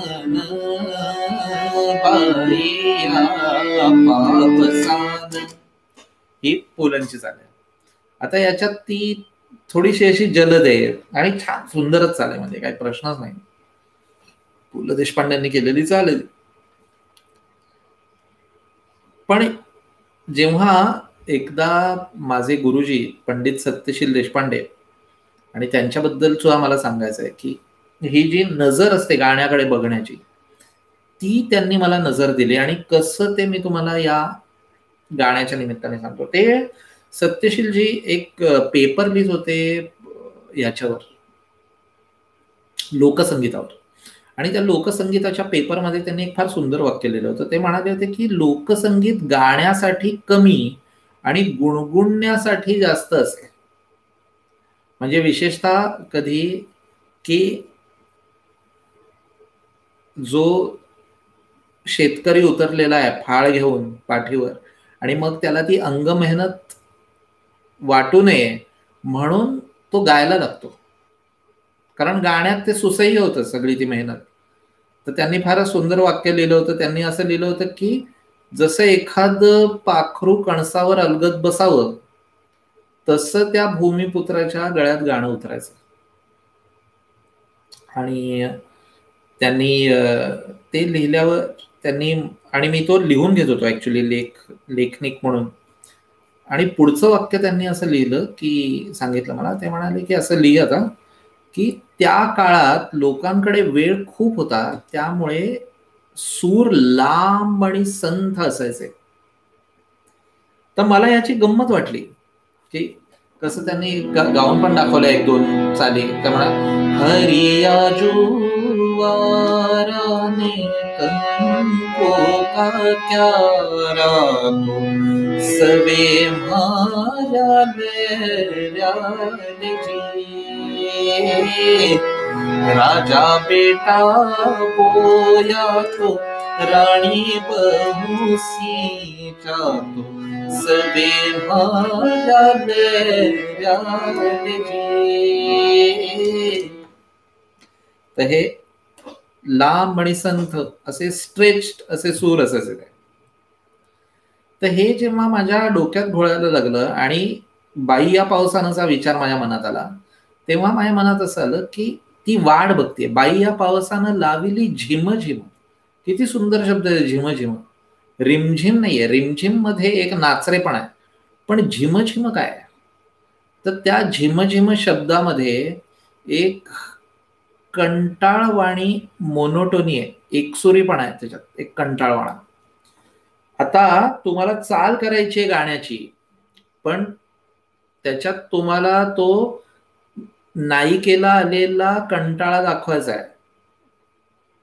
ही पुलंची चाल आता याच्यात ती थोडीशी अशी जलद आहे आणि छान सुंदरच चालेल म्हणजे काही प्रश्नच नाही. पु ल देशपांड्यांनी केलेली चालेल पण जेव्हा एकदा माझे गुरुजी पंडित सत्यशील देशपांडे आणि त्यांच्याबद्दल सुद्धा मला सांगायचं आहे की ही जी नजर असते गाण्याकडे बघण्याची ती त्यांनी मला नजर दिली आणि कसं ते मी तुम्हाला या गाण्याच्या निमित्ताने सांगतो. ते सत्यशीलजी एक पेपर लिहित होते याच्यावर लोकसंगीतावर. आणि त्या लोकसंगीताच्या पेपरमध्ये त्यांनी एक फार सुंदर वाक्य लिहिलं होतं. ते म्हणाले होते की लोकसंगीत गाण्यासाठी कमी आणि गुणगुणण्यासाठी जास्त असते. म्हणजे विशेषतः कधी की जो शेतकरी उतरलेला आहे फाळ घेऊन पाठीवर आणि मग त्याला ती अंग मेहनत वाटू नये म्हणून तो गायला लागतो. कारण गाण्यात ते सुसह्य होतं सगळी ती मेहनत. तर त्यांनी फार सुंदर वाक्य लिहिलं होतं. त्यांनी असं लिहिलं होतं की जसं एखाद पाखरू कणसावर अलगत बसावं तसं त्या भूमिपुत्राच्या गळ्यात गाणं उतरायचं. आणि त्यांनी ते लिहिल्यावर त्यांनी आणि मी तो लिहून घेत होतो ऍक्च्युली लेख लेखनिक म्हणून. आणि पुढचं वाक्य त्यांनी असं लिहिलं की सांगितलं मला ते म्हणाले की असं लिहि आता की त्या काळात लोकांकडे वेळ खूप होता त्यामुळे सूर लांब आणि संथ असायचे. तर मला याची गंमत वाटली की कसं त्यांनी गाऊन पण दाखवलं एक दोन चाली त्या म्हणा हरियाजू जुवाराने कंको का क्यारा तो सवे माया जी राजा बेटा बोया तो राणी बहुसी तो सवे जी। तर हे लांब आणि संथ असे स्ट्रेच्ड असे सूर असायचे तर हे जेव्हा माझ्या डोक्यात घोळायला लागलं आणि बाई या पावसानाचा विचार माझ्या मनात आला तेव्हा माझ्या मनात असं आलं की ती वाढ बघते बाई या पावसानं लाविली झिम झिम किती सुंदर शब्द आहे झिम झिम रिमझिम नाहीये. रिमझिममध्ये एक नाचरेपण आहे. पण झिम काय तर त्या झिम शब्दामध्ये एक कंटाळवाणी मोनोटोनी आहे. एकसुरीपणा आहे त्याच्यात. एक कंटाळवाणा. आता तुम्हाला चाल करायची आहे गाण्याची पण त्याच्यात तुम्हाला तो नायिकेला आलेला कंटाळा दाखवायचा आहे.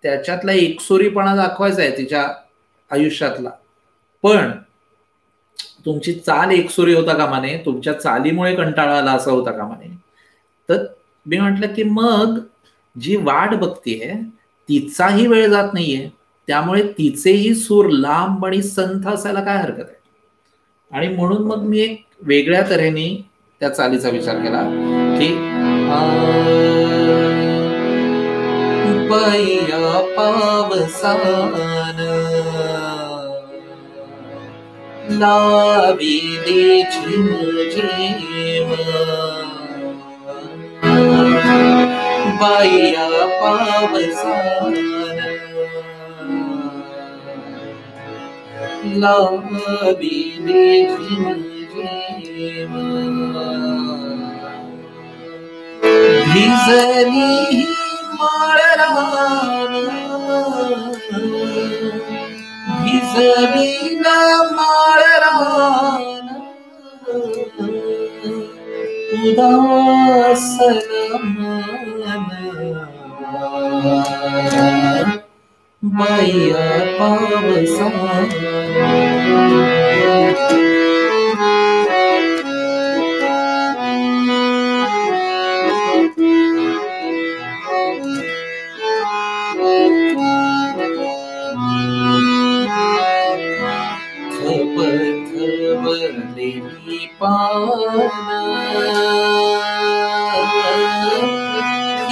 त्याच्यातला एकसुरीपणा दाखवायचा आहे तिच्या आयुष्यातला. पण तुमची चाल एकसुरी होता कामाने तुमच्या चालीमुळे कंटाळा आला असा होता कामाने तर मी म्हटलं की मग जी वाट बघतीये तिचाही वेळ जात नाहीये. त्यामुळे तिचेही सूर लांब आणि संथ असायला काय हरकत आहे? आणि म्हणून मग मी एक वेगळ्या तऱ्हेने त्या चालीचा विचार केला की पावसान लावी बाया पावसान लाविले झिम झिम भिजली माळरान भिजलीला माळरान उदासन बाया पावसा थब थब लेली पान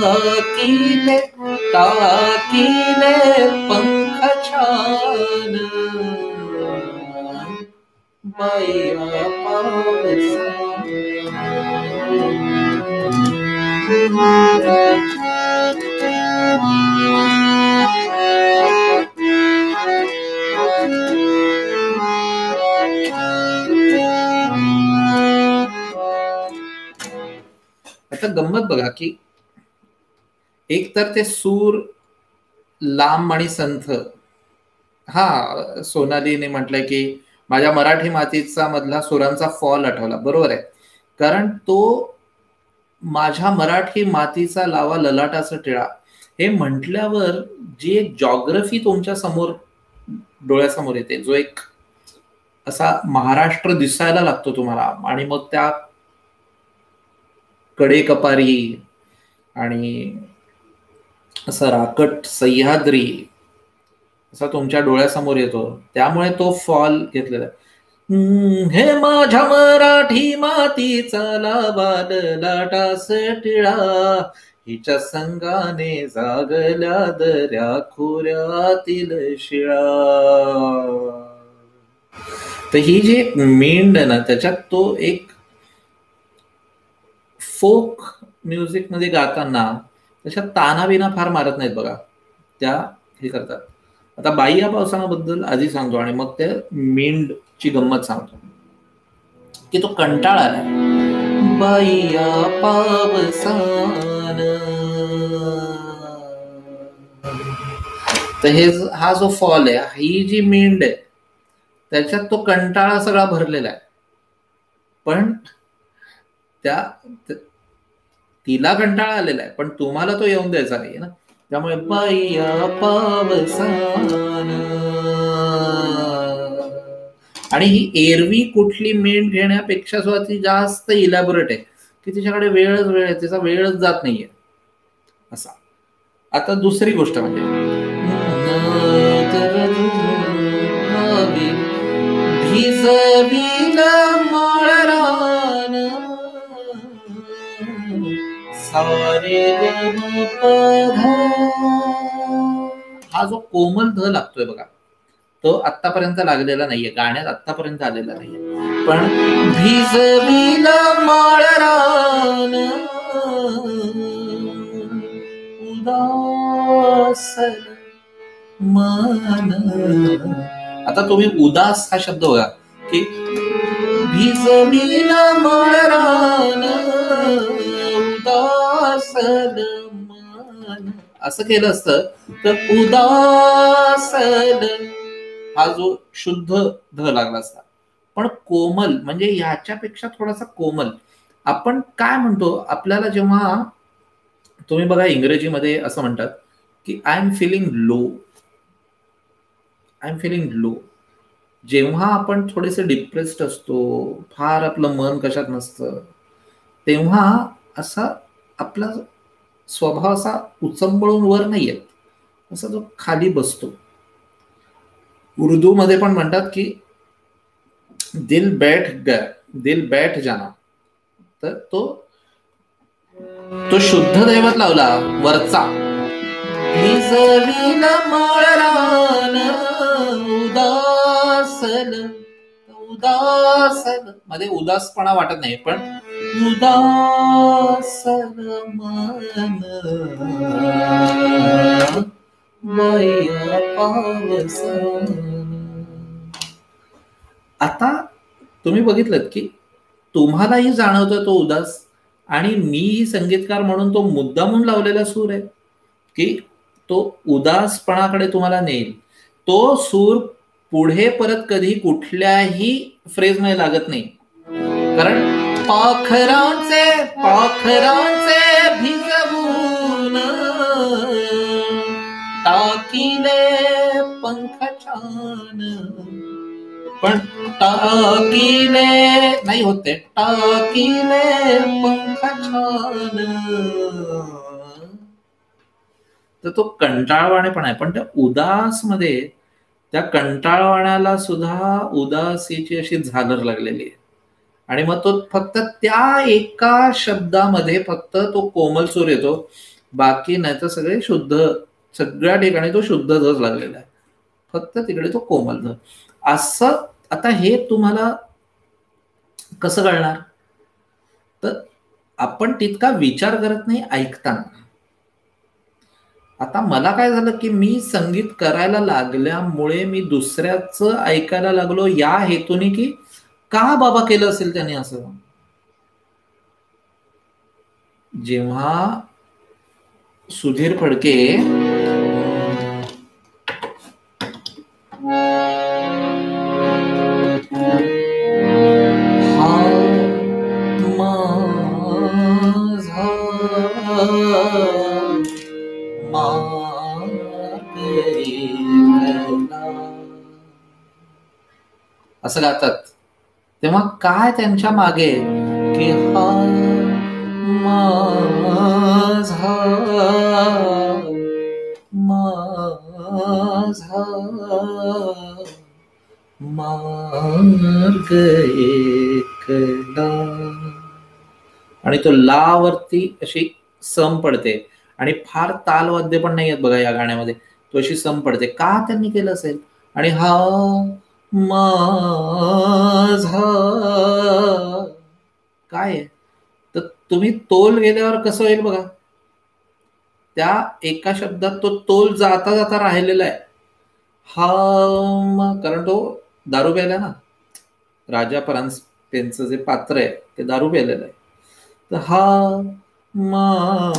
टाकीले टाकीले पंख छान। बाया आता गंमत बघा की एक तर ते सूर लांब आणि संथ. हा सोनालीने म्हटलंय की माझ्या मराठी मातीचा मधला सुरांचा फॉल आठवला. बरोबर आहे. कारण तो माझ्या मराठी मातीचा लावा ललाटाचा टिळा. हे म्हटल्यावर जी एक जॉग्रफी तुमच्यासमोर डोळ्यासमोर येते. जो एक असा महाराष्ट्र दिसायला लागतो तुम्हाला. आणि मग त्या कडे कपारी आणि असं राकट सह्याद्री असा तुमच्या डोळ्यासमोर येतो. त्यामुळे तो फॉल घेतलेला हे माझ्या मराठी मातीचा लावाल लाटास टिळा हिच्या संगाने जागल्या दर्या खोऱ्यातील शिळा. तर ही जी मेंढ ना त्याच्यात तो एक फोक म्युझिकमध्ये गाताना त्याच्यात ताना बिना फार मारत नाहीत बघा. त्या हे करतात. आता बाई या पावसानाबद्दल आधी सांगतो आणि मग त्या मेंढची गंमत सांगतो. की तो कंटाळा आलाय. बाईया पावसान. तर हे हा जो फॉल आहे ही जी मेंढ आहे त्याच्यात तो कंटाळा सगळा भरलेला आहे. पण त्या तिला कंटाळा आलेला आहे पण तुम्हाला तो येऊन द्यायचा नाही ना. त्यामुळे आणि ही एरवी कुठली मेंढ घेण्यापेक्षा सुद्धा ती जास्त इलॅबोरेट आहे. की तिच्याकडे वेळच वेळ आहे तिचा वेळच जात नाहीये. असा. आता दुसरी गोष्ट म्हणजे. हा जो कोमल ध लागतोय बघा तो आतापर्यंत लागलेला नाहीये गाण्यात आतापर्यंत आलेला नाहीये. पण भिजविल माळरान उदास मन. आता तुम्ही उदास हा शब्द बघा की भिजविल माळरान उदासल मन असं केलं असतं. तर उदासन हा जो शुद्ध ध लागला असता. पण कोमल म्हणजे याच्यापेक्षा थोडासा कोमल. आपण काय म्हणतो? आपल्याला जेव्हा तुम्ही बघा इंग्रजीमध्ये असं म्हणतात की I am feeling low I am feeling low जेव्हा आपण थोडेसे डिप्रेस्ड असतो फार आपलं मन कशात नसतं तेव्हा असा आपला स्वभाव असा उचंबळून वर नाही येत असा जो खाली बसतो. उर्दू मध्ये पण म्हणतात की दिल बैठ गया दिल बैठ जाना. तर तो तो शुद्ध दैवत लावला वरचा. उदासन उदासन. मध्ये उदासपणा वाटत नाही पण उदासन मन आता तुम्ही बघितलं की तुम्हालाही जाणवतो तो उदास आणि मी संगीतकार म्हणून तो मुद्दामून लावलेला सूर आहे की तो उदासपणाकडे तुम्हाला नेईल तो सूर पुढे परत कधी कुठल्याही फ्रेजमध्ये लागत नाही कारण पाखरांचे पाखरांचे भिजवून टाकीले पंख छान. पण टाकीले नाही होते टाकीले पंख छान. तर तो कंटाळवाणे पण आहे पण त्या उदासमध्ये त्या कंटाळवाण्याला सुद्धा उदासीची अशी झालर लागलेली आहे. आणि मग तो फक्त त्या एका शब्दामध्ये फक्त तो कोमल सूर येतो. बाकी नाही तर सगळे शुद्ध सगळ्या ठिकाणी तो शुद्ध धज लागलेला आहे. फक्त तिकडे तो कोमल ध असं आता हे तुम्हाला कसं कळणार? तर आपण तितका विचार करत नाही ऐकताना. आता मला काय झालं की मी संगीत करायला लागल्यामुळे मी दुसऱ्याच ऐकायला लागलो या हेतूने की का बाबा केलं असेल त्याने असं? जेव्हा सुधीर फडके असं गातात. तेव्हा काय त्यांच्या मागे? की हा माझा माझा मार्ग एकला. आणि तो लावरती अशी सम पडते. आणि फार तालवाद्य पण नाही आहेत बघा या गाण्यामध्ये. तो अशी सम पडते. का त्यांनी केलं असेल? आणि हा माझा. काय? आहे तर तुम्ही तोल गेल्यावर कसं होईल बघा? त्या एका शब्दात तो तोल जाता जाता राहिलेला आहे. हा कारण तो दारू प्यायला ना. राजा परांस त्यांचं जे पात्र आहे ते दारू प्यायलेलं आहे. तर हा माझा.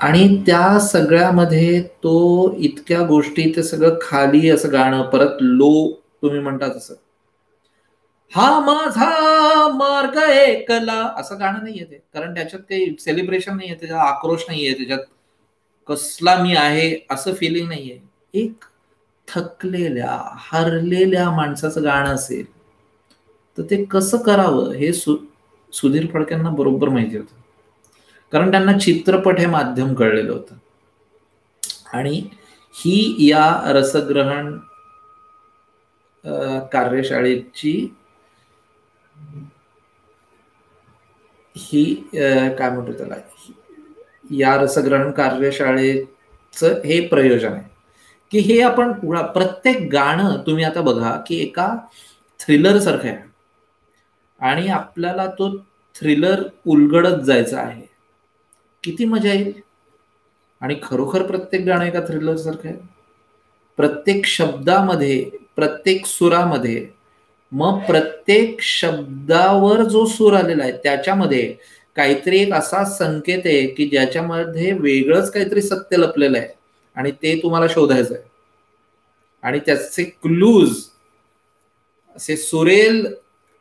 आणि त्या सगळ्यामध्ये तो इतक्या गोष्टी ते सगळं खाली असं गाणं परत लो तुम्ही म्हणता तसं. हा माझा मार्ग एकला असं गाणं नाहीये ते. कारण त्याच्यात काही सेलिब्रेशन नाहीये त्याच्यात आक्रोश नाहीये त्याच्यात कसला मी आहे असं फिलिंग नाहीये. एक थकलेल्या हरलेल्या माणसाचं गाणं असेल तर ते कसं करावं? हे सु सुधीर फडक्यांना बरोबर माहिती होतं. कारण त्यांना चित्रपट हे माध्यम कळलेलं होतं. आणि ही या रसग्रहण कार्यशाळेची ही काय म्हणतो त्याला? या रसग्रहण कार्यशाळेचं हे प्रयोजन आहे. की हे आपण प्रत्येक गाणं तुम्ही आता बघा की एका थ्रिलर सारखं आहे. आणि आपल्याला तो थ्रिलर उलगडत जायचा आहे. किती मजा येईल? आणि खरोखर प्रत्येक गाणं एका थ्रिलर सारखं आहे? प्रत्येक शब्दामध्ये प्रत्येक सुरामध्ये मग प्रत्येक शब्दावर जो सूर आलेला आहे त्याच्यामध्ये काहीतरी एक असा संकेत आहे की ज्याच्यामध्ये वेगळंच काहीतरी सत्य लपलेलं आहे आणि ते तुम्हाला शोधायचं आहे. आणि त्याचे क्लूज असे सुरेल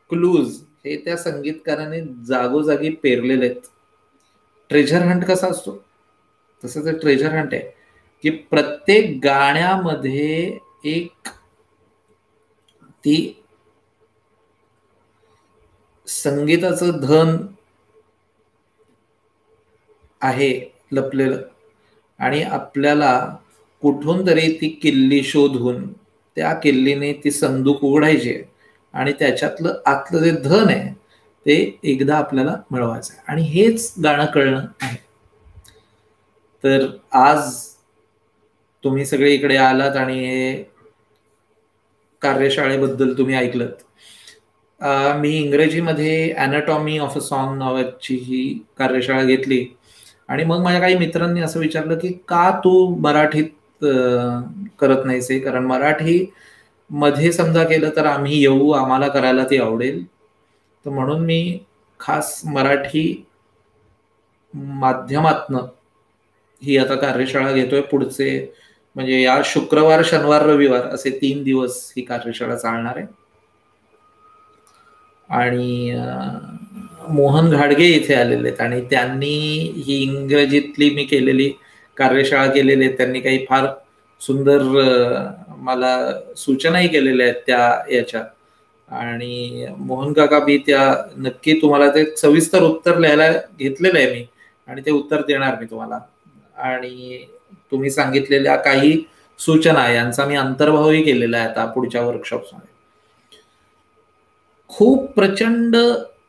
क्लूज हे त्या संगीतकाराने जागोजागी पेरलेले आहेत. ट्रेझर हंट कसा असतो? तसं ते ट्रेझर हंट आहे की प्रत्येक गाण्यामध्ये एक ती संगीताचं धन आहे लपलेलं. आणि आपल्याला कुठून तरी ती किल्ली शोधून त्या किल्लीने ती संदूक उघडायची आणि त्याच्यातलं आतलं जे धन आहे ते एकदा आपल्याला मिळवायचं आहे. आणि हेच गाणं कळणं आहे. तर आज तुम्ही सगळे इकडे आलात आणि हे कार्यशाळेबद्दल तुम्ही ऐकलत. मी इंग्रजीमध्ये अॅनाटॉमी ऑफ अ सॉन्ग नावाची ही कार्यशाळा घेतली. आणि मग माझ्या काही मित्रांनी असं विचारलं की का तू मराठीत करत नाहीस कारण मराठी मध्ये समजा केलं तर आम्ही येऊ आम्हाला करायला ती आवडेल. तर म्हणून मी खास मराठी माध्यमातनं ही आता कार्यशाळा घेतोय. पुढचे म्हणजे या शुक्रवार शनिवार रविवार असे तीन दिवस ही कार्यशाळा चालणार आहे. आणि मोहन घाडगे इथे आलेले आहेत आणि त्यांनी ही इंग्रजीतली मी केलेली कार्यशाळा केलेली आहे त्यांनी काही फार सुंदर मला सूचनाही केलेल्या आहेत त्या याच्या. आणि मोहन काका बी त्या नक्की तुम्हाला ते सविस्तर उत्तर लिहायला घेतलेलं आहे मी. आणि ते उत्तर देणार मी तुम्हाला. आणि तुम्ही सांगितलेल्या काही सूचना यांचा मी अंतर्भावही केलेला आहे आता पुढच्या वर्कशॉपमध्ये खूप प्रचंड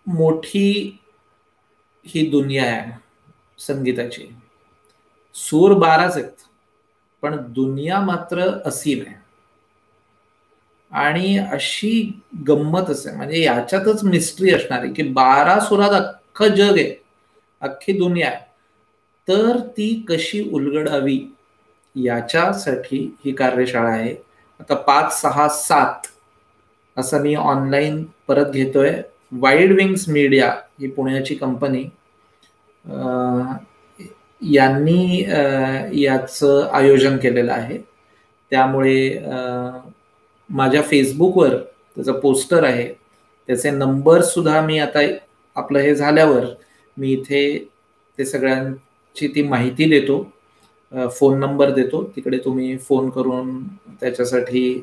मोठी ही दुनिया आहे संगीताची. सूर बाराच आहेत. पण दुनिया मात्र असीम आहे. आणि अशी गंमत असे म्हणजे याच्यातच मिस्ट्री असणार आहे की बारा सुरात अख्खं जग आहे अख्खी दुनिया आहे. तर ती कशी उलगडावी याच्यासाठी ही कार्यशाळा आहे. आता पाच सहा सात असं मी ऑनलाईन परत घेतोय. वाईड विंग्स मीडिया ही पुण्याची कंपनी यांनी याचं आयोजन केलेलं आहे. त्यामुळे माझ्या फेसबुकवर त्याचं पोस्टर आहे. त्याचे नंबर सुद्धा मी आता आपलं हे झाल्यावर मी इथे ते सगळ्यांची ती माहिती देतो. फोन नंबर देतो. तिकडे तुम्ही फोन करून त्याच्यासाठी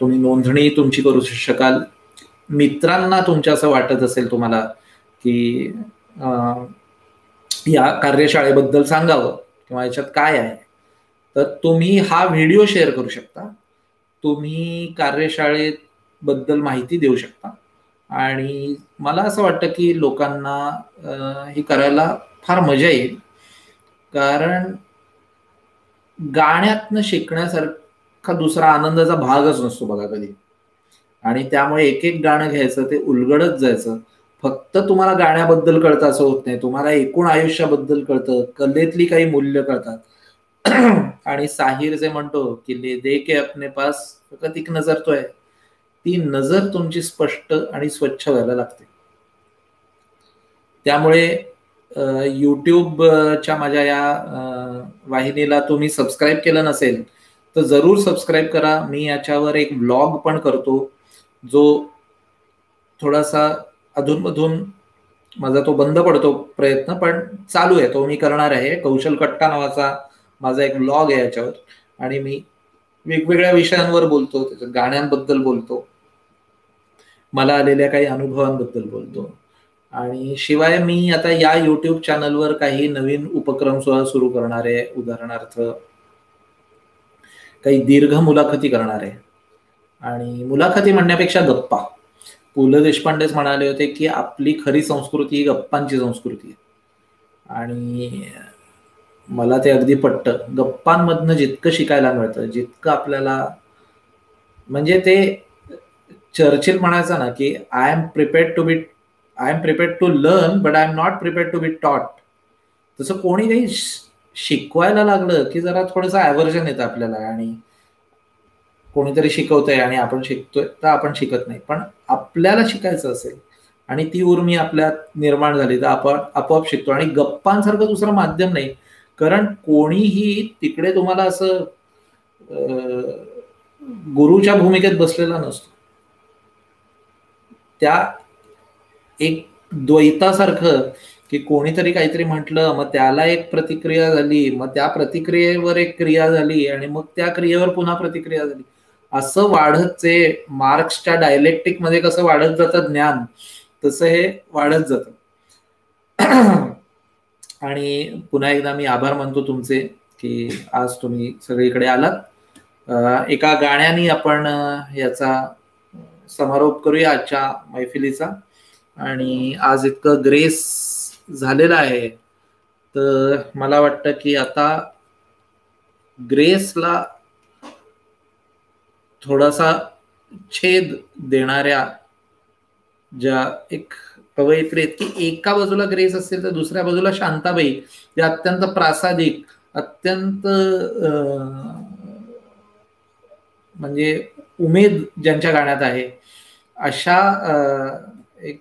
तुम्ही नोंदणी तुमची करू शकाल. मित्रांना तुमच्या असं वाटत असेल तुम्हाला की या कार्यशाळेबद्दल सांगावं किंवा याच्यात काय आहे तर तुम्ही हा व्हिडिओ शेअर करू शकता. तुम्ही कार्यशाळेत बद्दल माहिती देऊ शकता. आणि मला असं वाटतं की लोकांना हे करायला फार मजा येईल. कारण गाण्यातनं शिकण्यासारखा दुसरा आनंदाचा भागच नसतो बघा कधी. आणि त्यामुळे एक एक गाणं घ्यायचं ते उलगडत जायचं. फक्त तुम्हाला गाण्याबद्दल कळतं असं होत नाही. तुम्हाला एकूण आयुष्याबद्दल कळतं. कलेतली काही मूल्य कळतात. आणि साहिर जे म्हणतो की ले दे के अपने पास फक्त एक नजर तो आहे. ती नजर तुमची स्पष्ट आणि स्वच्छ व्हायला लागते. त्यामुळे युट्यूबच्या माझ्या या वाहिनीला तुम्ही सबस्क्राईब केलं नसेल तर जरूर सबस्क्राईब करा. मी याच्यावर एक ब्लॉग पण करतो जो थोडासा अधूनमधून माझा तो बंद पडतो प्रयत्न पण चालू आहे. तो मी करणार आहे. कौशल कट्टा नावाचा माझा एक ब्लॉग आहे याच्यावर. आणि मी वेगवेगळ्या विषयांवर बोलतो त्याच्यात गाण्यांबद्दल बोलतो. मला आलेल्या काही अनुभवांबद्दल बोलतो. आणि शिवाय मी आता या युट्यूब चॅनलवर काही नवीन उपक्रम सुद्धा सुरू करणार आहे उदाहरणार्थ काही दीर्घ मुलाखती करणार. आहे आणि मुलाखती म्हणण्यापेक्षा गप्पा. पु ल देशपांडेच म्हणाले होते की आपली खरी संस्कृती ही गप्पांची संस्कृती आहे. आणि मला ते अगदी पटतं. गप्पांमधनं जितकं शिकायला मिळतं जितकं आपल्याला म्हणजे ते चर्चिल म्हणायचं ना की I am prepared to be I am prepared to learn but I am not prepared to be taught तसं कोणी काही शिकवायला लागलं की जरा थोडंसं ॲव्हर्जन येतं आपल्याला आणि कोणीतरी शिकवतंय आणि आपण शिकतोय तर आपण शिकत नाही. पण आपल्याला शिकायचं असेल आणि ती उर्मी आपल्यात निर्माण झाली तर आपण आपोआप शिकतो. आणि गप्पांसारखं दुसरं माध्यम नाही. कारण कोणीही तिकडे तुम्हाला असं गुरुच्या भूमिकेत बसलेला नसतो. त्या एक द्वैतासारखं की कोणीतरी काहीतरी म्हटलं मग त्याला एक प्रतिक्रिया झाली मग त्या प्रतिक्रियेवर एक क्रिया झाली आणि मग त्या क्रियेवर पुन्हा प्रतिक्रिया झाली. असं वाढत जे मार्क्सच्या डायलेक्टिकमध्ये कसं वाढत जातं ज्ञान तसं हे वाढत जातं. आणि पुन्हा एकदा मी आभार मानतो तुमचे की आज तुम्ही सगळीकडे आलात. एका गाण्याने आपण याचा समारोप करूया आजच्या मैफिलीचा. आणि आज इतकं ग्रेस झालेलं आहे. तर मला वाटतं की आता ग्रेसला थोडासा छेद देणाऱ्या ज्या एक कवयित्री आहेत की एका बाजूला ग्रेस असेल तर दुसऱ्या बाजूला शांताबाई. जे अत्यंत प्रासादिक अत्यंत म्हणजे उमेद ज्यांच्या गाण्यात आहे. अशा एक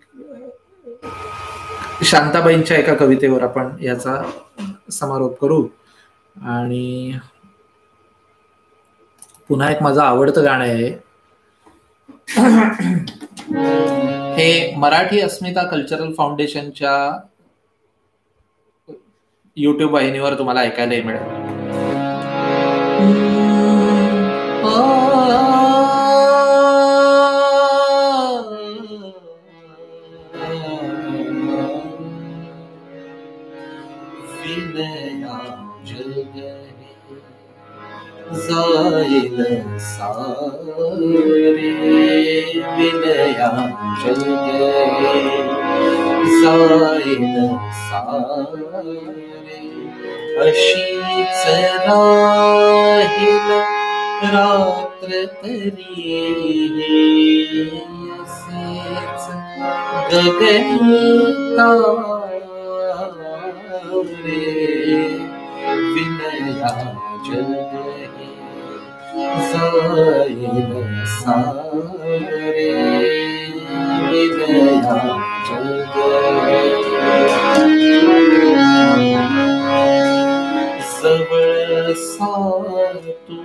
शांताबाईंच्या एका कवितेवर आपण याचा समारोप करू. आणि पुन्हा एक माझं आवडतं गाणं आहे. हे मराठी अस्मिता कल्चरल फाउंडेशनच्या युट्यूब वाहिनीवर तुम्हाला ऐकायला मिळेल. जाईल सारे विनया जगे जाईल सारे अशीच राहील रात्र तरी असेच गगन विनया जगे जाईल सारे विनया जवळ सातू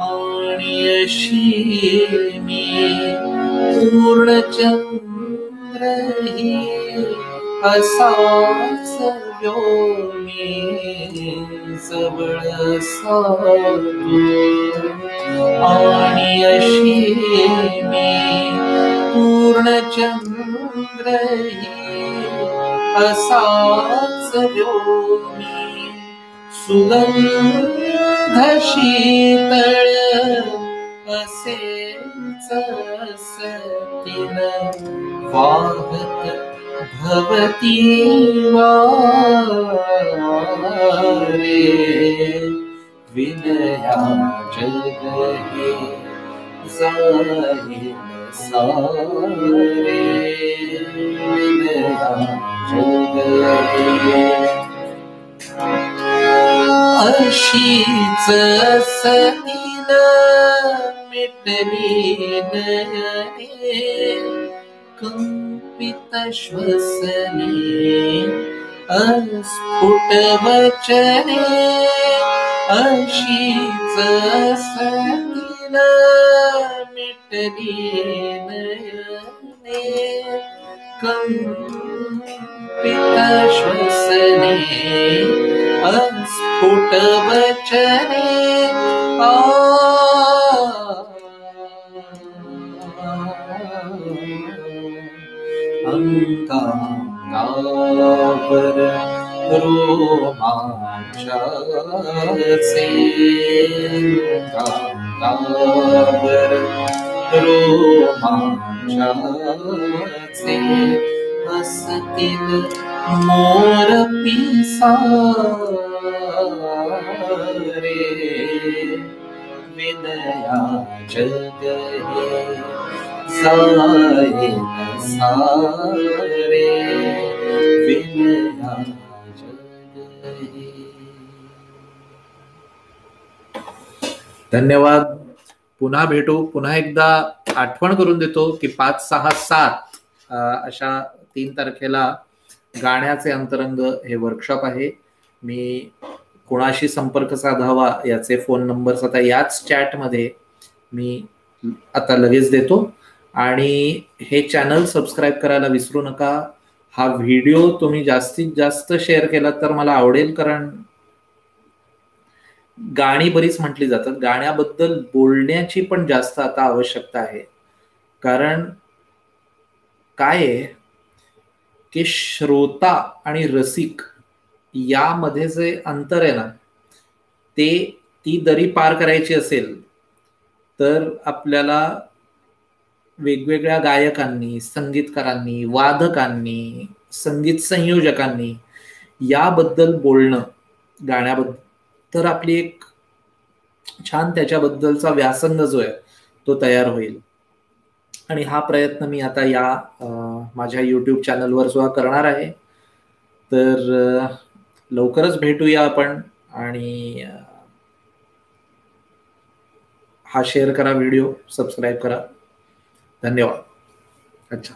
आणि अशी मी पूर्णचंद्रही असाच व्योमी जवळ आणि अशी मी पूर्णचंद्रही असाच व्योमी सुगंध शीतळ असेच सतीन वाहत भवती वारे विनया जग हे जाईल सारे विनया जग हे अशीच सतीन मिटली नयने कंपित पितश्वसने अस्फुटवचने अशीच सनि क पितश्वसने अस्फुटवचने आ अस्फुट वचने आ अंगावर रोमांचाचे अंगावर रोमांचाचे असतील मोर पिसारे विनया जग सारे सारे विनया धन्यवाद. पुन्हा भेटू. पुन्हा एकदा आठवण करून देतो की पाच सहा सात अशा तीन तारखेला गाण्याचे अंतरंग हे वर्कशॉप आहे. मी कोणाशी संपर्क साधावा याचे फोन नंबर्स आता याच चॅटमध्ये मी आता लगेच देतो. आणि हे चॅनल सबस्क्राईब करायला विसरू नका. हा व्हिडिओ तुम्ही जास्तीत जास्त शेअर केला तर मला आवडेल कारण गाणी बरीच म्हटली जातात. गाण्याबद्दल बोलण्याची पण जास्त आता आवश्यकता आहे. कारण काय आहे? की श्रोता आणि रसिक यामध्ये जे अंतर आहे ना ते ती दरी पार करायची असेल तर आपल्याला वेगवेगळ्या गायकांनी संगीतकारांनी वादकांनी संगीत संयोजकांनी याबद्दल बोलणं गाण्याबद्दल. तर आपली एक छान त्याच्याबद्दलचा व्यासंग जो आहे तो तयार होईल. आणि हा प्रयत्न मी आता या माझ्या यूट्यूब चॅनलवर सुद्धा करणार आहे. तर लवकरच भेटूया आपण आणि हा शेअर करा व्हिडिओ सबस्क्राईब करा. धन्यवाद. अच्छा.